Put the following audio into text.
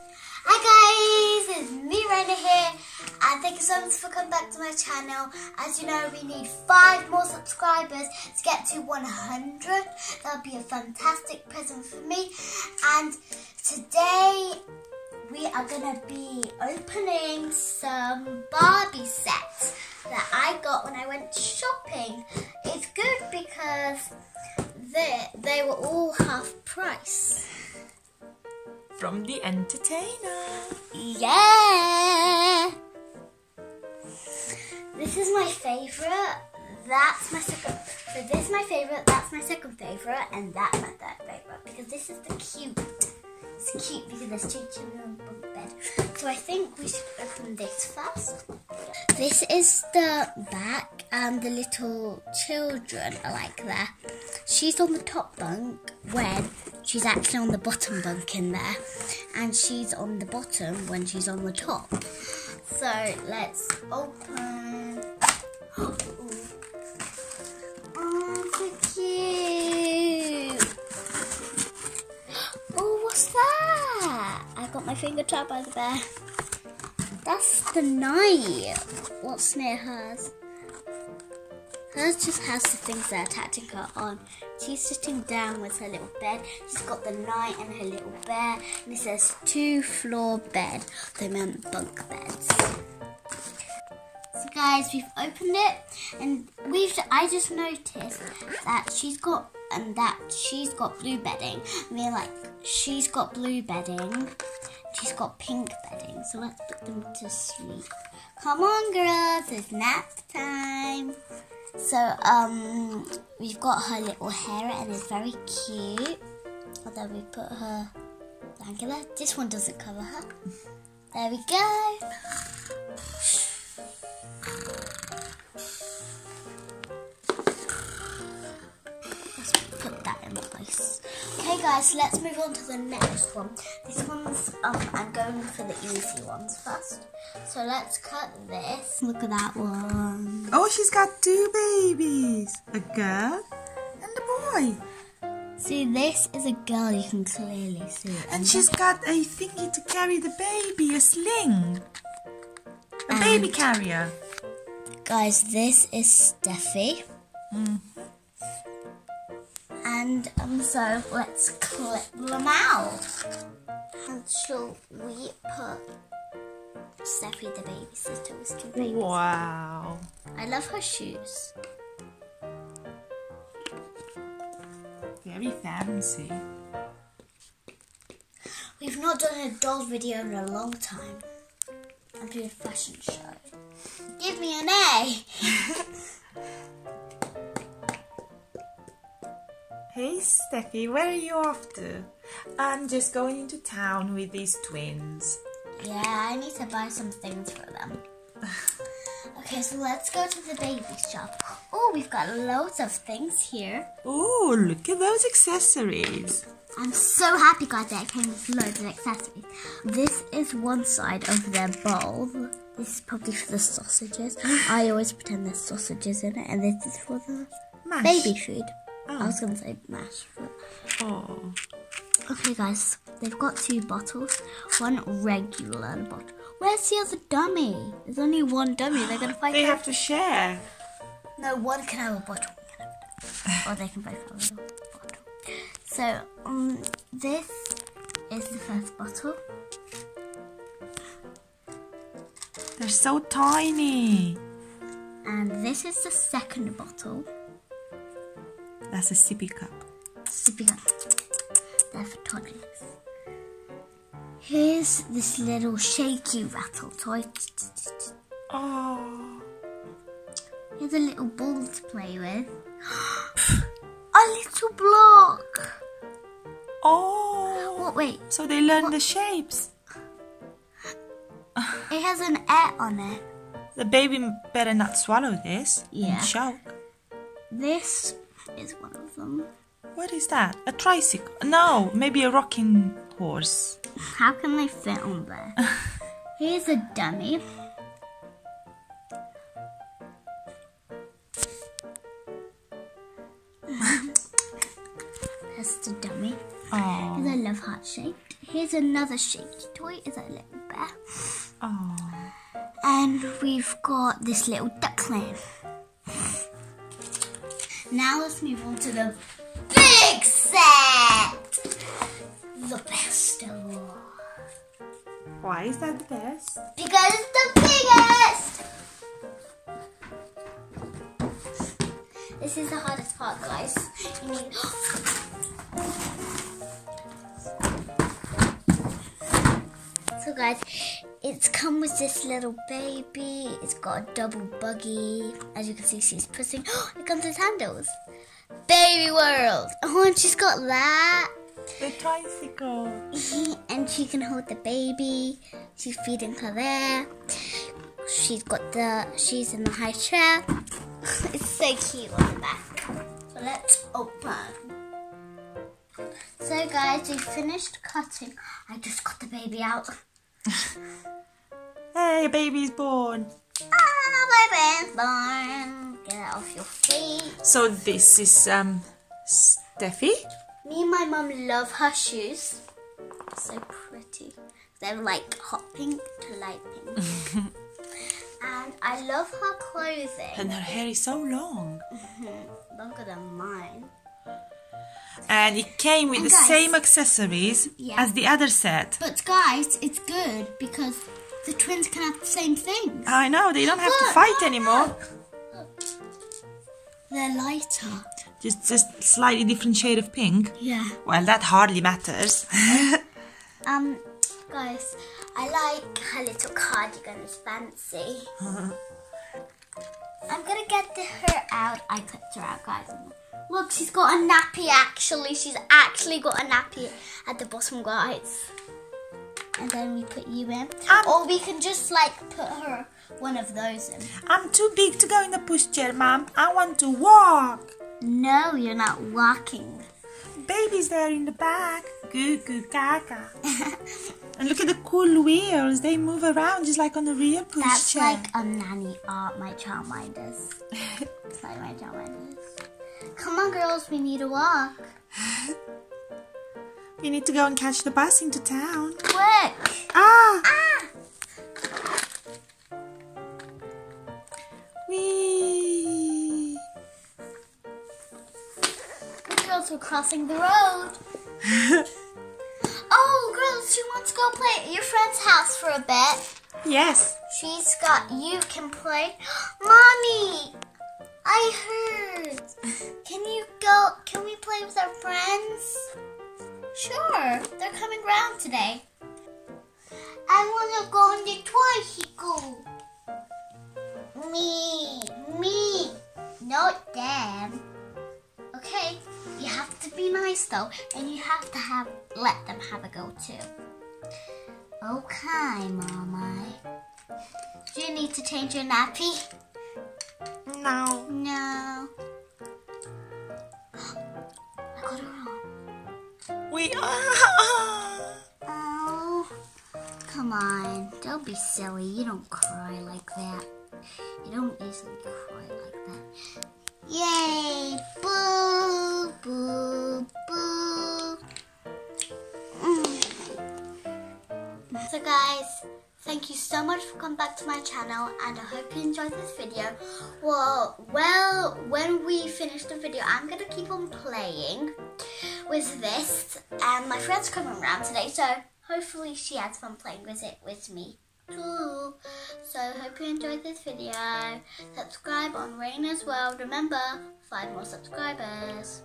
Hi guys, it's me Raina here and thank you so much for coming back to my channel. As you know, we need five more subscribers to get to 100. That would be a fantastic present for me. And today we are going to be opening some Barbie sets that I got when I went shopping. It's good because they, they were all half price. From the Entertainer. Yeah! This is my favourite. That's my second. So this is my favourite. That's my second favourite, and that's my third favourite because this is the cute. It's cute because there's two children on the bed. So I think we should open this first. This is the back, and the little children are like there. She's on the top bunk when she's actually on the bottom bunk in there, and she's on the bottom when she's on the top. So let's open. Oh, so cute. Oh, what's that? I got my finger trapped by the bear. That's the knight. What's near hers? Hers just has the things that are attaching her on. She's sitting down with her little bed. She's got the knight and her little bear. And it says two floor bed. They meant um, bunk beds. So guys, we've opened it and we've I just noticed that she's got and that she's got blue bedding. I mean like she's got blue bedding. She's got pink bedding. So let's put them to sleep. Come on girls, it's nap time. So um we've got her little hair and it's very cute. Although we put her blanket there. This one doesn't cover her. There we go. Okay guys, let's move on to the next one. This one's um I'm going for the easy ones first. So let's cut this. Look at that one. Oh, she's got two babies. A girl and a boy. See, this is a girl you can clearly see. And she's got a thingy to carry the baby, a sling. A And- baby carrier. Guys, this is Steffi. And um, so let's clip them out. And shall we put Steffi the babysitter two babies? Wow. I love her shoes. Very fancy. We've not done a doll video in a long time. I'm doing a fashion show. Give me an A. Hey Steffi, where are you off to? I'm just going into town with these twins. Yeah, I need to buy some things for them. Okay, so let's go to the baby shop. Oh, we've got loads of things here. Oh, look at those accessories. I'm so happy, guys, that I came with loads of accessories. This is one side of their bowl. This is probably for the sausages. I always pretend there's sausages in it, and this is for the Mash. baby food. Oh. I was going to say mash. But... Oh. Okay, guys, they've got two bottles. One regular bottle. Where's the other dummy? There's only one dummy. They're going to fight They out. have to share. No, one can have a bottle. One can have a or they can both have a bottle. So, um, this is the first bottle. They're so tiny. And this is the second bottle. That's a sippy cup. Sipping up. They're for toddlers. Here's this little shaky rattle toy. Oh. Here's a little ball to play with. a little block. Oh. What? Wait. So they learn the shapes. It has an air on it. The baby better not swallow this. and Yeah. choke. This is one of them. What is that? A tricycle? No, maybe a rocking horse. How can they fit on there? Here's a dummy. That's the dummy. Oh. Because I love heart shaped. Here's another shaped toy. Is a little bear. Oh. And we've got this little duckling. Now let's move on to the big set. The best of all. Why is that the best? Because it's the biggest! This is the hardest part, guys. You need. So, guys, it's come with this little baby. It's got a double buggy. As you can see, she's pushing. it comes with handles. Baby World. Oh, and she's got that. The tricycle. and she can hold the baby. She's feeding her there. She's got the. She's in the high chair. it's so cute on the back. So let's open. So guys, we finished cutting. I just got the baby out. Hey, a baby's born. Ah, baby's born. Get it off your feet. So this is um Steffi. Me and my mum love her shoes. So pretty. They're like hot pink to light pink. and I love her clothing. And her hair is so long. Longer than mine. And it came with And the guys- same accessories Yeah. as the other set. But guys, it's good because the twins can have the same things. I know, they don't have to Look. fight anymore. They're lighter. Just just slightly different shade of pink. Yeah. Well, that hardly matters. Um, guys, I like her little cardigan. It's fancy. I'm gonna get the, her out. I clipped her out, guys. Look, she's got a nappy. Actually, she's actually got a nappy at the bottom, guys. And then we put you in, Um, or we can just like put her one of those in. I'm too big to go in the pushchair, Mom. I want to walk. No, you're not walking. Baby's there in the back. Goo goo gaga. and look at the cool wheels. They move around just like on a real pushchair. That's like a nanny art, my childminders. It's like my childminders. Come on, girls, we need to walk. we need to go and catch the bus into town. Quick! Ah! Ah! Wee! The girls are crossing the road. oh, girls, you want to go play at your friend's house for a bit? yes. She's got you can play. Mommy, I heard. Can you go? Can we play with our friends? Sure, they're coming round today. I want to go on the tricycle. Me, me, not them. Okay, you have to be nice though, and you have to have let them have a go too. Okay, Mama. Do you need to change your nappy? No. No. I got it wrong. We are. Oh. Come on. Don't be silly. You don't cry like that. You don't easily cry like that. Yay! Boo! Boo! Boo! Mm. So guys, thank you so much for coming back to my channel and I hope you enjoyed this video. Well, well, when we finish the video, I'm going to keep on playing with this and my friend's coming around today, so hopefully she has fun playing with it with me too. So hope you enjoyed this video. Subscribe on Raina's World. Remember, five more subscribers.